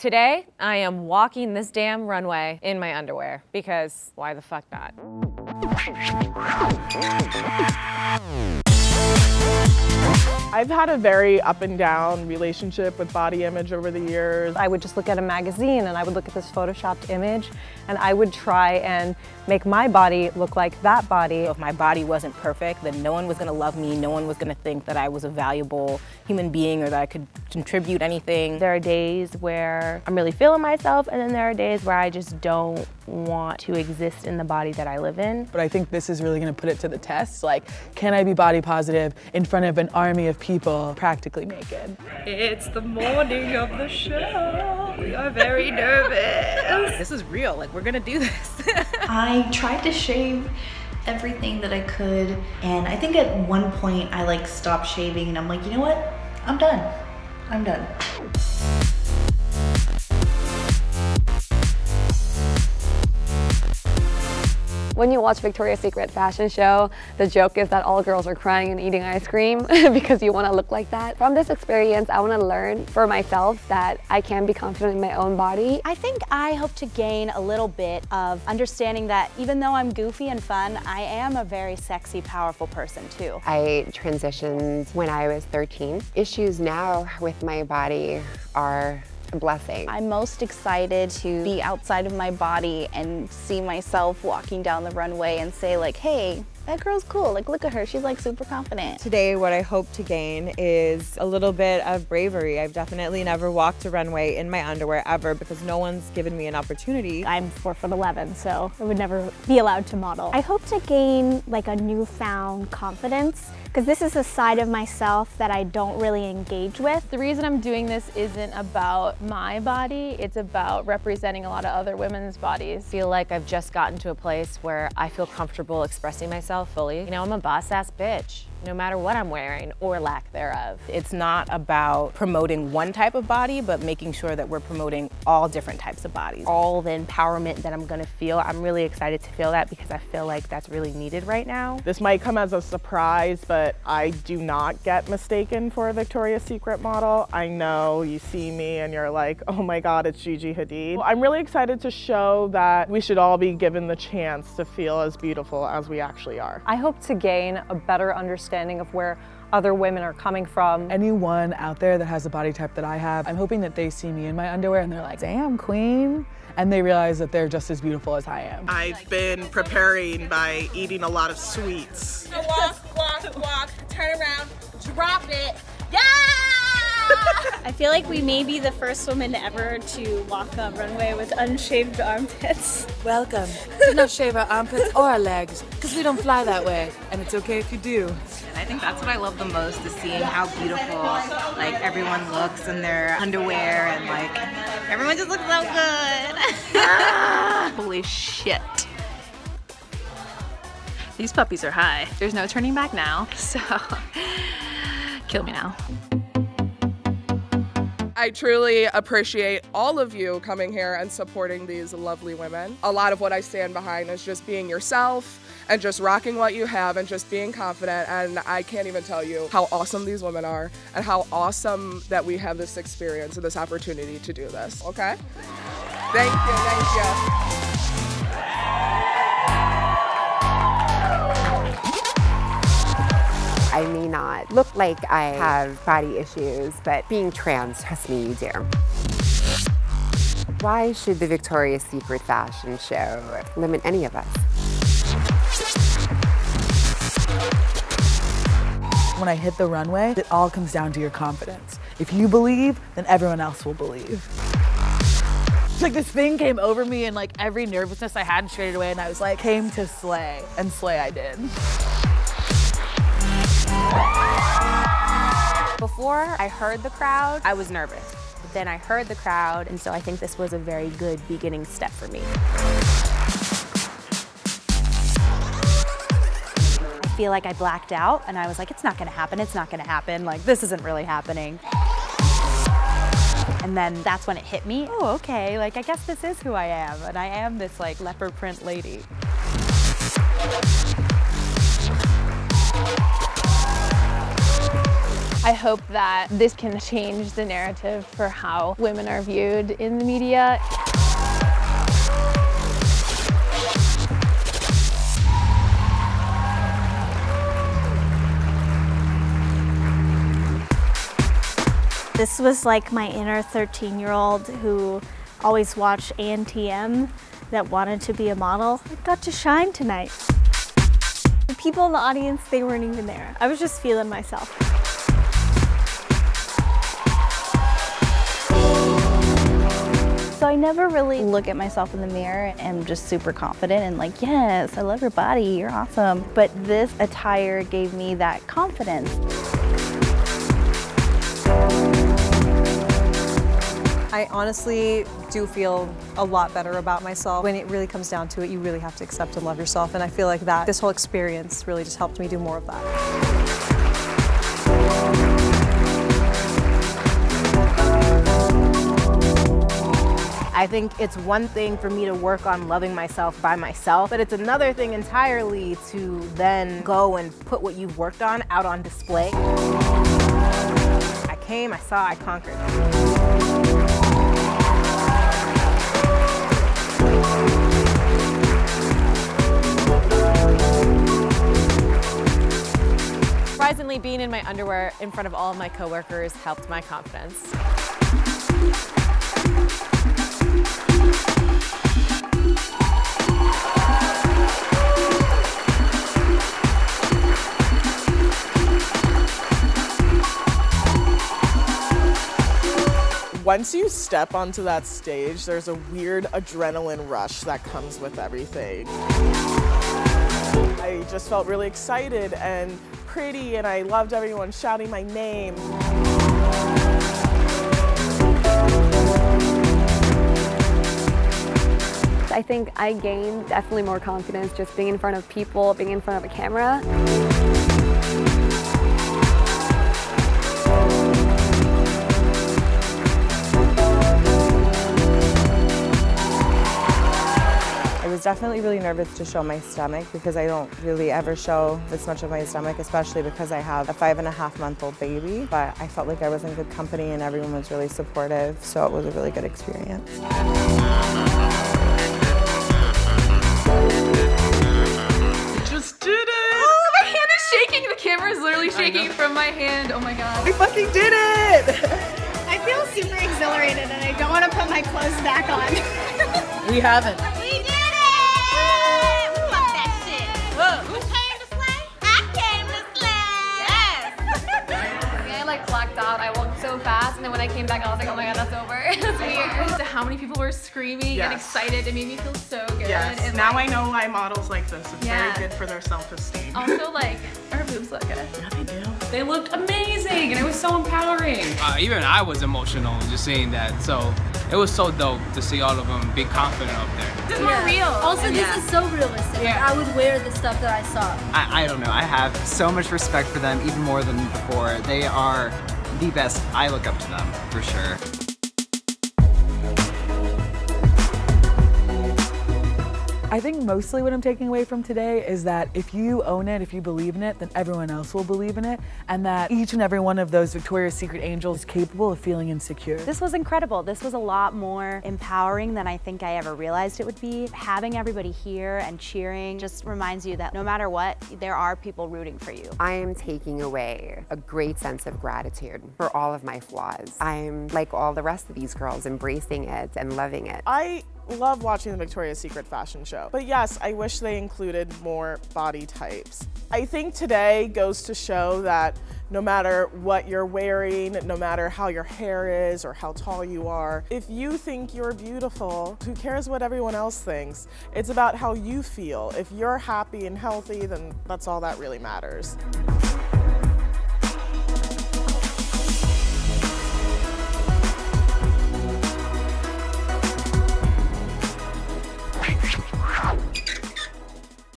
Today, I am walking this damn runway in my underwear because why the fuck not? I've had a very up and down relationship with body image over the years. I would just look at a magazine and I would look at this photoshopped image and I would try and make my body look like that body. If my body wasn't perfect, then no one was gonna love me, no one was gonna think that I was a valuable human being or that I could contribute anything. There are days where I'm really feeling myself and then there are days where I just don't want to exist in the body that I live in. But I think this is really gonna put it to the test. Like, can I be body positive in front of an army of people practically naked? It's the morning of the show. We are very nervous. This is real, like we're gonna do this. I tried to shave everything that I could and I think at one point I like stopped shaving and I'm like, you know what? I'm done. I'm done. When you watch Victoria's Secret fashion show, the joke is that all girls are crying and eating ice cream because you want to look like that. From this experience, I want to learn for myself that I can be confident in my own body. I think I hope to gain a little bit of understanding that even though I'm goofy and fun, I am a very sexy, powerful person too. I transitioned when I was 13. Issues now with my body are a blessing. I'm most excited to be outside of my body and see myself walking down the runway and say like, hey, that girl's cool. Like, look at her. She's like super confident. Today, what I hope to gain is a little bit of bravery. I've definitely never walked a runway in my underwear ever because no one's given me an opportunity. I'm four foot 11, so I would never be allowed to model. I hope to gain like a newfound confidence because this is a side of myself that I don't really engage with. The reason I'm doing this isn't about my body, it's about representing a lot of other women's bodies. I feel like I've just gotten to a place where I feel comfortable expressing myself fully. You know, I'm a boss ass bitch no matter what I'm wearing or lack thereof. It's not about promoting one type of body, but making sure that we're promoting all different types of bodies. All the empowerment that I'm gonna feel, I'm really excited to feel that because I feel like that's really needed right now. This might come as a surprise, but I do not get mistaken for a Victoria's Secret model. I know you see me and you're like, oh my God, it's Gigi Hadid. I'm really excited to show that we should all be given the chance to feel as beautiful as we actually are. I hope to gain a better understanding understanding of where other women are coming from. Anyone out there that has a body type that I have, I'm hoping that they see me in my underwear and they're like, damn, queen. And they realize that they're just as beautiful as I am. I've been preparing by eating a lot of sweets. Walk, walk, walk, turn around, drop it. Yeah! I feel like we may be the first woman ever to walk a runway with unshaved armpits. Welcome. Do not shave our armpits or our legs, because we don't fly that way, and it's okay if you do. And I think that's what I love the most is seeing how beautiful like everyone looks in their underwear and like everyone just looks so good. Ah. Holy shit. These puppies are high. There's no turning back now, so kill me now. I truly appreciate all of you coming here and supporting these lovely women. A lot of what I stand behind is just being yourself and just rocking what you have and just being confident. And I can't even tell you how awesome these women are and how awesome that we have this experience and this opportunity to do this. Okay? Thank you, thank you. I may not look like I have body issues, but being trans, trust me, you do. Why should the Victoria's Secret fashion show limit any of us? When I hit the runway, it all comes down to your confidence. If you believe, then everyone else will believe. It's like this thing came over me and like every nervousness I had straight away and I was like, came to slay. And slay I did. Before I heard the crowd, I was nervous. But then I heard the crowd, and so I think this was a very good beginning step for me. I feel like I blacked out and I was like, it's not gonna happen, it's not gonna happen, like this isn't really happening. And then that's when it hit me, oh, okay, like I guess this is who I am, and I am this like leopard print lady. I hope that this can change the narrative for how women are viewed in the media. This was like my inner 13 year old who always watched ANTM that wanted to be a model. I got to shine tonight. The people in the audience, they weren't even there. I was just feeling myself. So I never really look at myself in the mirror and just super confident and like, yes, I love your body, you're awesome. But this attire gave me that confidence. I honestly do feel a lot better about myself. When it really comes down to it, you really have to accept and love yourself. And I feel like that this whole experience really just helped me do more of that. I think it's one thing for me to work on loving myself by myself, but it's another thing entirely to then go and put what you've worked on out on display. I came, I saw, I conquered. Surprisingly, being in my underwear in front of all of my coworkers helped my confidence. Once you step onto that stage, there's a weird adrenaline rush that comes with everything. I just felt really excited and pretty, and I loved everyone shouting my name. I think I gained definitely more confidence just being in front of people, being in front of a camera. Was definitely really nervous to show my stomach because I don't really ever show this much of my stomach, especially because I have a five and a half month old baby. But I felt like I was in good company and everyone was really supportive, so it was a really good experience. Just did it! Oh, my hand is shaking. The camera is literally shaking from my hand. Oh my god. We fucking did it! I feel super exhilarated and I don't want to put my clothes back on. We haven't. when I came back, I was like, oh my god, that's over. That's weird. So how many people were screaming and excited? It made me feel so good. Yes, And, now like, I know why models like this. It's Yeah. very good for their self-esteem. Also, like, our boobs look good. Yeah, they do. They looked amazing, and it was so empowering. Uh, even I was emotional just seeing that. So it was so dope to see all of them be confident up there. This is more real. Also, And this yeah. is so realistic. Like, I would wear the stuff that I saw. I, I don't know. I have so much respect for them, even more than before. They are the best. I look up to them for sure. I think mostly what I'm taking away from today is that if you own it, if you believe in it, then everyone else will believe in it, and that each and every one of those Victoria's Secret angels is capable of feeling insecure. This was incredible. This was a lot more empowering than I think I ever realized it would be. Having everybody here and cheering just reminds you that no matter what, there are people rooting for you. I am taking away a great sense of gratitude for all of my flaws. I'm like all the rest of these girls, embracing it and loving it. I love watching the Victoria's Secret fashion show. But yes, I wish they included more body types. I think today goes to show that no matter what you're wearing, no matter how your hair is or how tall you are, if you think you're beautiful, who cares what everyone else thinks? It's about how you feel. If you're happy and healthy, then that's all that really matters.